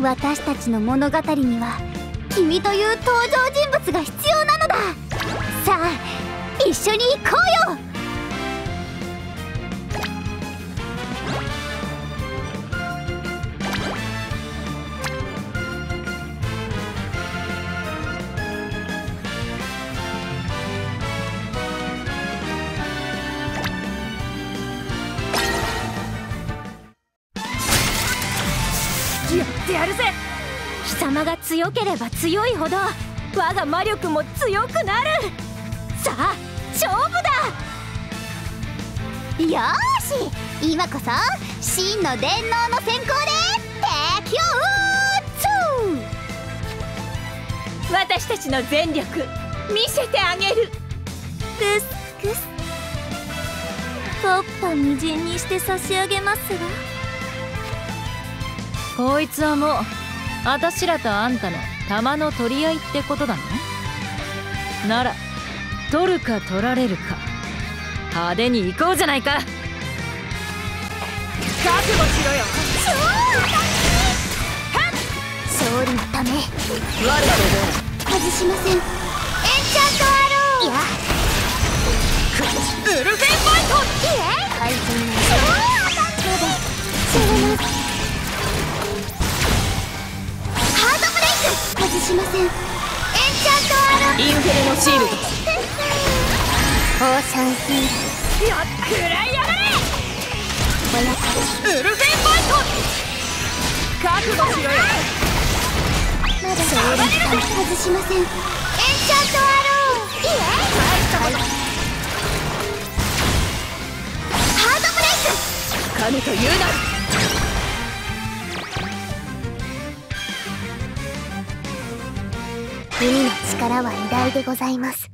私たちの物語には君という登場人物が必要なのだ。さあ一緒に行こうよ。ってやるぜ。貴様が強ければ強いほど我が魔力も強くなる。さあ勝負だ。よーし今こそ真の電脳の先行で敵を撃つ。私たちの全力見せてあげる。クスクスポッパみじんにして差し上げますわこいつはもう私らとあんたの玉の取り合いってことだね。なら取るか取られるか派手に行こうじゃないか。覚悟しろよ。勝利のため。我らで外しません。エンチャントアローいや。ウルフェンファイト。いえ。怪人しません。エンチャントアローインフェルノシールド。オーシャンヒーやっくらいやがれおやつウルフェンファイト覚悟しろよ。まだ外しません。エンチャントアローいえ。ハードブレイク。神と言うな海の力は偉大でございます。